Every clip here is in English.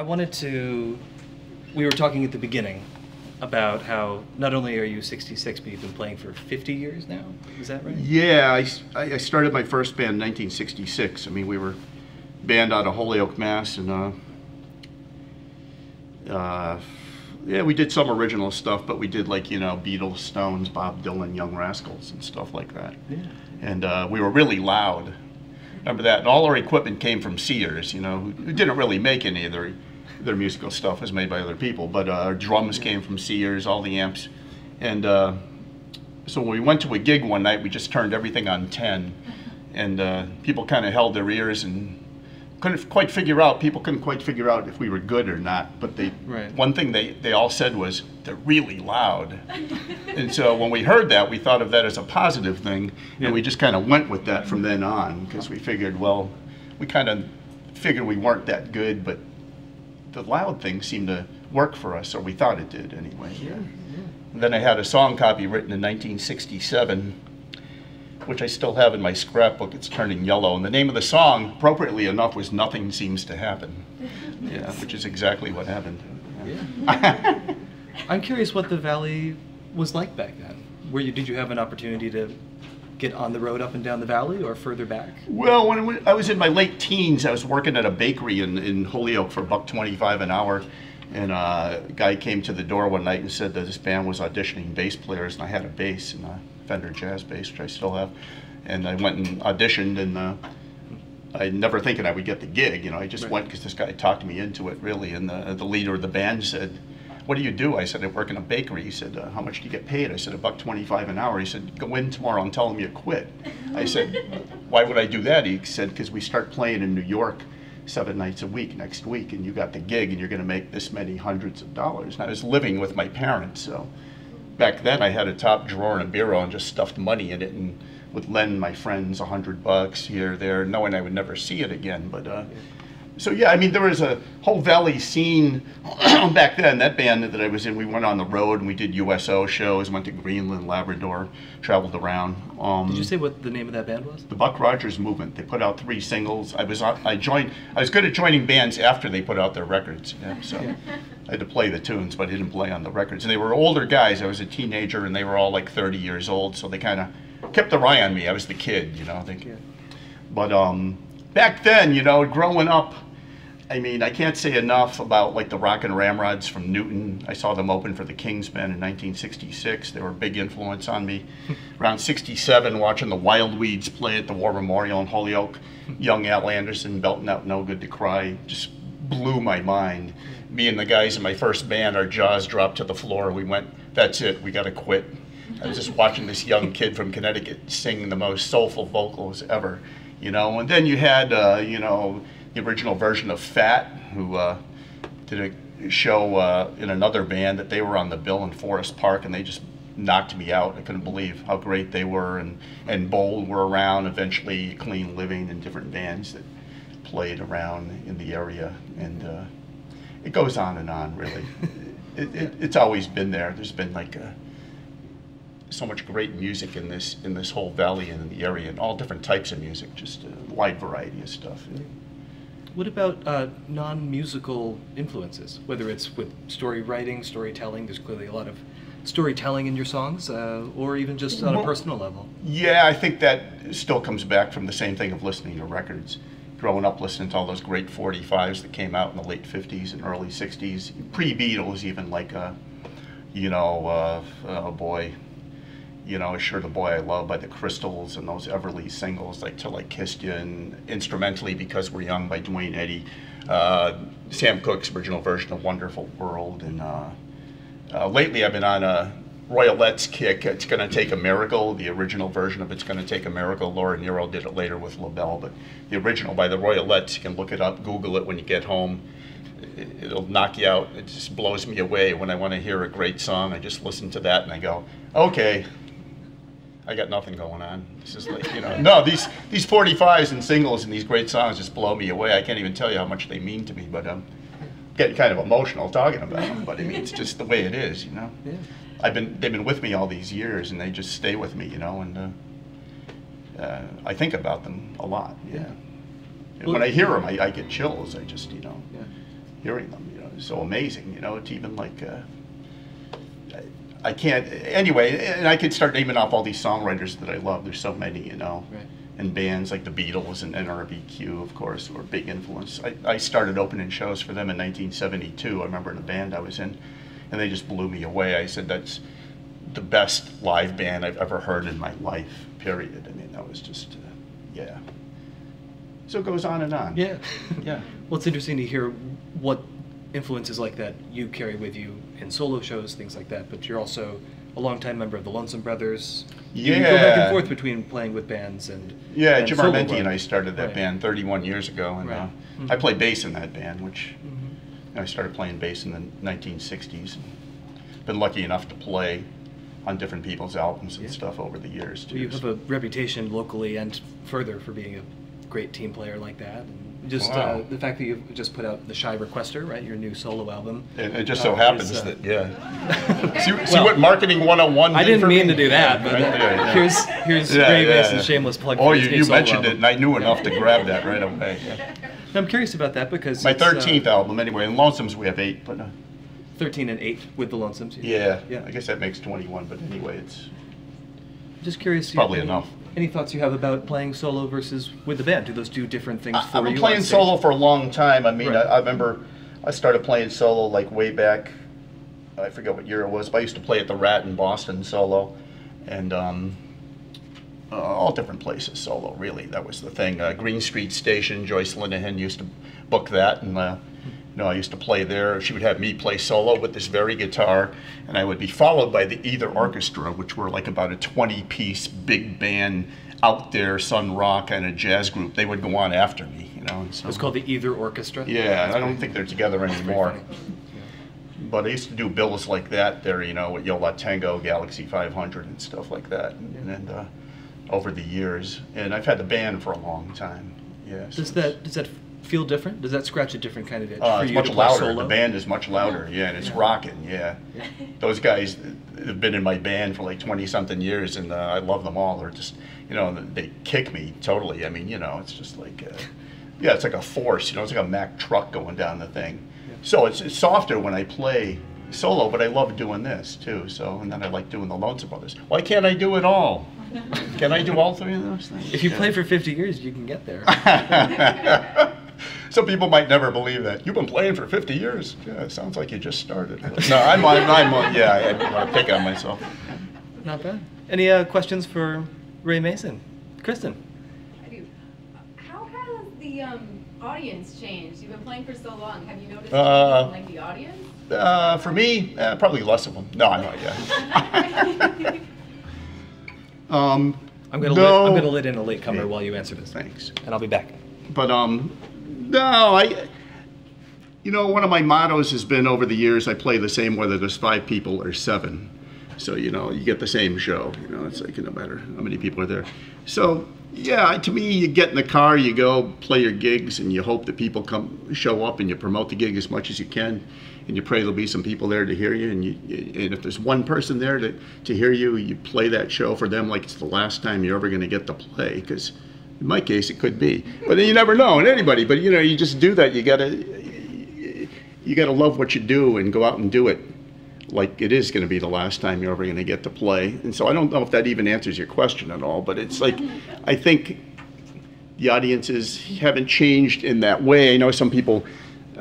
I wanted to. We were talking at the beginning about how not only are you 66, but you've been playing for 50 years now. Is that right? Yeah, I started my first band in 1966. I mean, we were band out of Holyoke, Mass, and uh, uh, yeah, we did some original stuff, but we did like you know Beatles, Stones, Bob Dylan, Young Rascals, and stuff like that. Yeah. And uh, we were really loud. Remember that? And all our equipment came from Sears. You know, who didn't really make any of their their musical stuff. Was made by other people, but uh, our drums came from Sears, all the amps, and. Uh, so when we went to a gig one night, we just turned everything on 10. And uh, people kind of held their ears and couldn't quite figure out, people couldn't quite figure out if we were good or not. But they, Right. one thing they, they all said was, they're really loud. and so when we heard that, we thought of that as a positive thing. Yeah. And we just kind of went with that from then on because we figured, well, we kind of figured we weren't that good, but the loud thing seemed to work for us, or we thought it did anyway. And then I had a song copy written in 1967, which I still have in my scrapbook. It's turning yellow. And the name of the song, appropriately enough, was Nothing Seems to Happen. Yeah, which is exactly what happened. Yeah. I'm curious what the valley was like back then. Were you did you have an opportunity to get on the road up and down the valley or further back? Well, when I was in my late teens, I was working at a bakery in, in Holyoke for buck twenty-five an hour. And uh, a guy came to the door one night and said that this band was auditioning bass players, and I had a bass, and a Fender Jazz bass, which I still have. And I went and auditioned, and uh, I never thinking I would get the gig. You know, I just Right. went because this guy talked me into it, really. And the, the leader of the band said, "What do you do?" I said, "I work in a bakery." He said, uh, "How much do you get paid?" I said, "A buck twenty-five an hour." He said, "Go in tomorrow and tell them you quit." I said, "Why would I do that?" He said, "Because we start playing in New York." Seven nights a week next week, and you got the gig, and you're going to make this many hundreds of dollars. And I was living with my parents, so back then I had a top drawer and a bureau and just stuffed money in it and would lend my friends a hundred bucks here there, knowing I would never see it again. But uh, so yeah, I mean there was a whole valley scene back then. That band that I was in, we went on the road and we did USO shows, went to Greenland, Labrador, traveled around. Um, Did you say what the name of that band was? the Buck Rogers Movement. They put out three singles. I was I joined. I was good at joining bands after they put out their records. Yeah, so I had to play the tunes, but I didn't play on the records. And they were older guys. I was a teenager, and they were all like 30 years old. So they kind of kept their eye on me. I was the kid, you know. They, Yeah. But um, back then, you know, growing up, I mean, I can't say enough about like the Rockin' Ramrods from Newton. I saw them open for the Kingsmen in 1966. They were a big influence on me. Around 67, watching the Wild Weeds play at the War Memorial in Holyoke, young Al Anderson belting out No Good to Cry just blew my mind. Me and the guys in my first band, our jaws dropped to the floor. We went, that's it, we got to quit. I was just watching this young kid from Connecticut sing the most soulful vocals ever, you know. And then you had, uh, you know, the original version of Fat, who uh, did a show uh, in another band that they were on the bill in Forest Park, and they just knocked me out. I couldn't believe how great they were, and and Bold were around. Eventually, Clean Living and different bands that played around in the area, and uh, it goes on and on. Really, it, it, it's always been there. There's been like a, so much great music in this in this whole valley and in the area, and all different types of music, just a wide variety of stuff. What about uh, non-musical influences? Whether it's with story writing, storytelling. There's clearly a lot of storytelling in your songs, uh, or even just on a personal level. Yeah, I think that still comes back from the same thing of listening to records. Growing up listening to all those great 45s that came out in the late 50s and early 60s, pre-Beatles even, like, uh, you know, uh, oh boy, you know, Sure the Boy I Love by the Crystals and those Everly singles like Till I Kissed You and instrumentally Because We're Young by Duane Eddy. Uh, Sam Cooke's original version of Wonderful World. And uh, uh, lately I've been on a Royalettes kick. It's Gonna Take a Miracle, the original version of It's Gonna Take a Miracle. Laura Nyro did it later with LaBelle, but the original by the Royalettes, you can look it up, Google it when you get home it- it'll knock you out. It just blows me away when I want to hear a great song. I just listen to that and I go, okay, I got nothing going on. It's just like you know, no these these 45s and singles and these great songs just blow me away. I can't even tell you how much they mean to me, but um, getting kind of emotional talking about them. But I mean, it's just the way it is, you know. Yeah. I've been they've been with me all these years and they just stay with me, you know, and uh, uh, I think about them a lot. Yeah. And when I hear them, I, I get chills. I just you know. Yeah. hearing them. You know, it's so amazing. You know, it's even like. Uh, I can't. Anyway, and I could start naming off all these songwriters that I love. There's so many, you know, Right. and bands like the Beatles and NRBQ, of course, were a big influence. I, I started opening shows for them in 1972. I remember in a band I was in, and they just blew me away. I said that's the best live band I've ever heard in my life. Period. I mean, that was just, uh, yeah. So it goes on and on. Yeah. Yeah. Well, it's interesting to hear what influences like that you carry with you in solo shows, things like that. But you're also a longtime member of the Lonesome Brothers. Yeah. You go back and forth between playing with bands and Yeah, and Jim Armenti and I started that Right. band 31 years ago, and Right. uh, Mhm. I played bass in that band, which Mhm. I started playing bass in the 1960s. Been lucky enough to play on different people's albums and Yeah. stuff over the years too. Well, you have a reputation locally and further for being a great team player like that. And just uh, the fact that you've just put out the Shy Requester, right? Your new solo album. it, it just uh, so is, happens uh, that yeah. see, see Well, what marketing 101 I did didn't for mean me? to do that, but Right uh, there, yeah. here's here's Yeah, Ray yeah, Mason's yeah. shameless plug. Oh, for you, you mentioned album. it, and I knew enough to grab that right away. I'm curious about that because My it's, uh, 13th album, anyway. In Lonesomes, we have eight, but uh, 13 and 8 with the Lonesomes. yeah, Yeah. I guess that makes 21. But anyway, it's Just curious. Probably any, enough. Any thoughts you have about playing solo versus with the band? Do those do different things I- for I've you? been on playing solo for a long time. I mean, Right. I, I remember I started playing solo like way back. I forget what year it was, but I used to play at the Rat in Boston solo, and um, uh, all different places solo. Really, that was the thing. Uh, Green Street Station, Joyce Linehan used to book that, and uh, you know I used to play there. She would have me play solo with this very guitar, and I would be followed by the Either Orchestra, which were like about a 20-piece big band out there, sun rock and a jazz group. They would go on after me, you know. So, It's called the Either Orchestra. yeah, I don't think they're together anymore. But I used to do bills like that there, you know, with Yo La Tengo, Galaxy 500, and stuff like that. And, and uh, over the years, and I've had the band for a long time. Yeah. so Does that does that feel different? Does that scratch a different kind of itch Uh, for it's you much to play louder. solo? The band is much louder. Yeah, and it's rocking. Yeah. Yeah. Those guys have been in my band for like 20 something years, and uh, I love them all. They're just, you know, they kick me totally. I mean, you know, it's just like, uh, yeah, it's like a force. You know, it's like a Mack truck going down the thing. So it's, it's softer when I play solo, but I love doing this too. So, and then I like doing the Lonesome Brothers. Why can't I do it all? Can I do all three of those things? If you Yeah. play for 50 years, you can get there. Some people might never believe that. You've been playing for 50 years. Yeah, it sounds like you just started. No, I'm, I'm, I'm yeah, I don't want to pick on myself. Not bad. Any uh, questions for Ray Mason? Kristen? I do. How has the um, audience changed? You've been playing for so long. Have you noticed Uh, like the audience? Uh, for me, uh, probably less of them. No, I'm not yet. um, I'm gonna no, let, I'm gonna let in a latecomer Okay. while you answer this, Thanks. and I'll be back. But um, no, I. You know, one of my mottos has been over the years. I play the same whether there's five people or seven. So you know, you get the same show. You know, it's like no matter how many people are there. So yeah, to me, you get in the car, you go play your gigs, and you hope that people come show up, and you promote the gig as much as you can, and you pray there'll be some people there to hear you. And you, and if there's one person there to to hear you, you play that show for them like it's the last time you're ever going to get to play because. In my case, it could be, but you never know in anybody. But you know, you just do that. You gotta, you gotta love what you do and go out and do it, like it is going to be the last time you're ever going to get to play. And so I don't know if that even answers your question at all. But it's like, I think the audiences haven't changed in that way. I know some people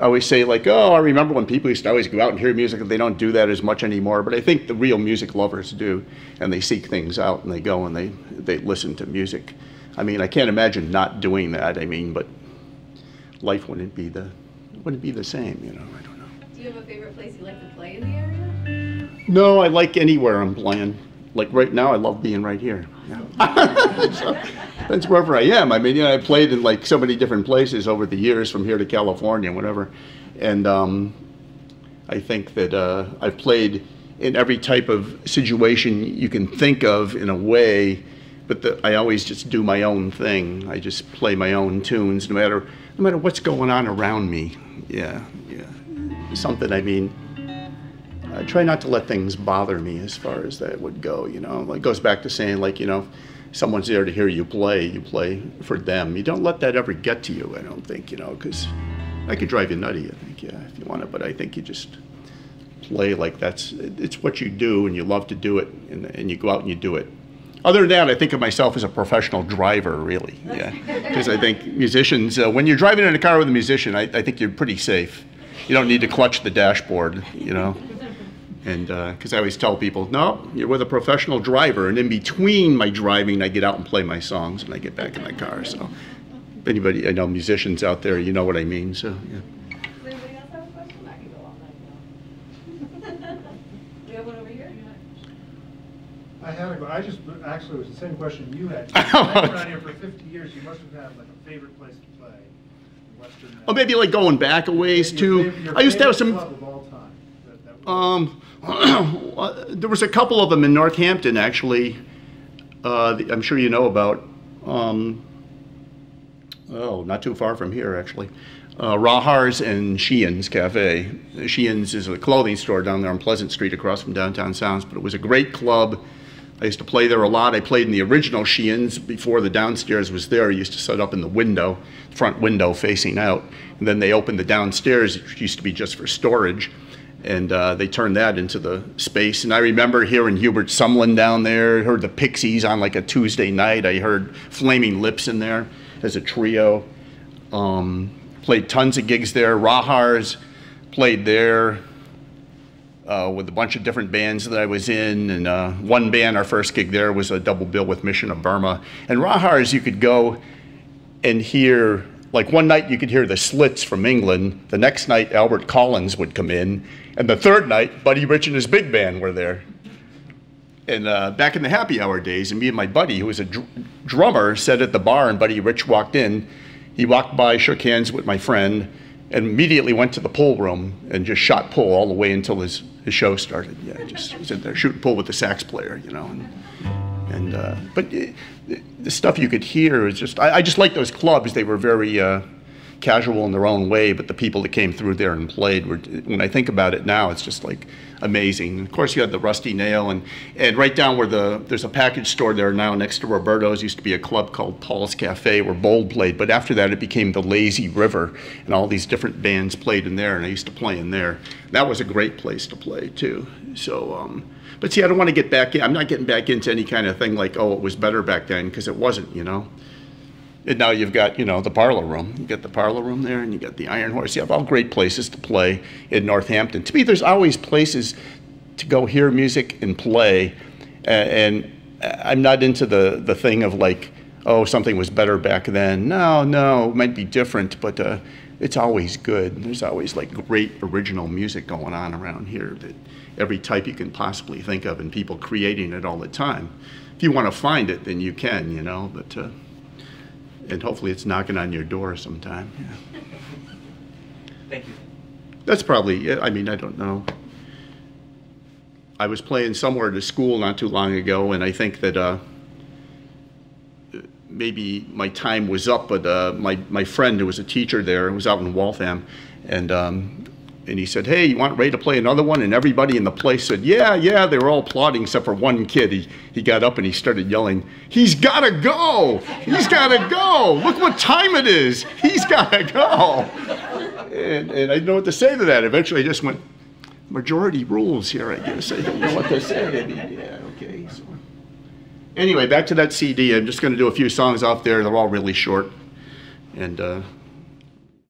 always say like, "Oh, I remember when people used to always go out and hear music." And they don't do that as much anymore. But I think the real music lovers do, and they seek things out and they go and they they listen to music. I mean, I can't imagine not doing that. I mean, but life wouldn't be the wouldn't be the same. You know, I don't know. Do you have a favorite place you like to play in the area? No, I like anywhere I'm playing. Like right now, I love being right here. Yeah. so, that's wherever I am. I mean, you know, I played in like so many different places over the years, from here to California, whatever. And um, I think that uh, I've played in every type of situation you can think of in a way, but the, I always just do my own thing. I just play my own tunes, no matter no matter what's going on around me. Yeah, yeah. Something. I mean. I try not to let things bother me as far as that would go. You know, it goes back to saying like, you know, someone's there to hear you play, you play for them. You don't let that ever get to you. I don't think, you know, because I could drive you nutty, I think, yeah, if you want it, but I think you just play like that's, it's what you do and you love to do it and, and you go out and you do it. Other than that, I think of myself as a professional driver, really, yeah. Because I think musicians, uh, when you're driving in a car with a musician, I, I think you're pretty safe. You don't need to clutch the dashboard, you know? And because I always tell people, no, you're with a professional driver. And in between my driving, I get out and play my songs and I get back in my car. So, if anybody, I know musicians out there, you know what I mean. So, yeah. Does anybody else have a question? I can go all night now. We have one over here? I had a, I just, actually, it was the same question you had. You've been around here for 50 years, you must have had like a favorite place to play in Western. Oh, maybe like going back a ways Your too. your I used to have some. club of all time that- that Um, there was a couple of them in Northampton, actually. Uh, I'm sure you know about. Um, oh, not too far from here, actually. Uh, Rahar's and Sheehan's Cafe. Sheehan's is a clothing store down there on Pleasant Street across from downtown Sounds, but it was a great club. I used to play there a lot. I played in the original Sheehan's before the downstairs was there. I used to set up in the window, front window facing out. And then they opened the downstairs, which used to be just for storage and uh, they turned that into the space. And I remember hearing Hubert Sumlin down there, heard the Pixies on like a Tuesday night. I heard Flaming Lips in there as a trio. Um, played tons of gigs there. Rahars played there uh, with a bunch of different bands that I was in. And uh, one band, our first gig there, was a double bill with Mission of Burma. And Rahars, you could go and hear like one night you could hear the slits from england the next night albert collins would come in and the third night buddy rich and his big band were there and uh, back in the happy hour days and me and my buddy who was a dr- drummer sat at the bar and buddy rich walked in he walked by shook hands with my friend and immediately went to the pool room and just shot pool all the way until his, his show started yeah just was in there shooting pool with the sax player you know and, and uh, but uh, the, stuff you could hear is just I, I just like those clubs. They were very uh, casual in their own way, but the people that came through there and played were. When I think about it now, it's just like amazing. And of course, you had the Rusty Nail, and and right down where the there's a package store there now next to Roberto's. Used to be a club called Paul's Cafe where Bold played, but after that it became the Lazy River, and all these different bands played in there, and I used to play in there. That was a great place to play too. So. Um, but see, I don't want to get back in. I'm not getting back into any kind of thing like, oh, it was better back then, because it wasn't, you know. And now you've got, you know, the parlor room. You've got the parlor room there, and you got the Iron Horse. You have all great places to play in Northampton. To me, there's always places to go hear music and play. And I'm not into the, the thing of like, oh, something was better back then. No, no, it might be different, but uh, it's always good. There's always like great original music going on around here that every type you can possibly think of, and people creating it all the time. If you want to find it, then you can, you know, but, uh, and hopefully it's knocking on your door sometime. Yeah. Thank you. That's probably. I mean, I don't know. I was playing somewhere at a school not too long ago, and I think that uh, maybe my time was up, but uh, my, my friend who was a teacher there was out in Waltham, and, um, and he said, Hey, you want Ray to play another one? And everybody in the place said, Yeah, yeah. They were all applauding except for one kid. He, he got up and he started yelling, He's got to go! He's got to go! Look what time it is! He's got to go! and, and I didn't know what to say to that. Eventually, I just went, majority rules here, I guess. I don't know what to say. I mean, yeah, okay. So. Anyway, back to that CD. I'm just going to do a few songs off there. They're all really short. And uh,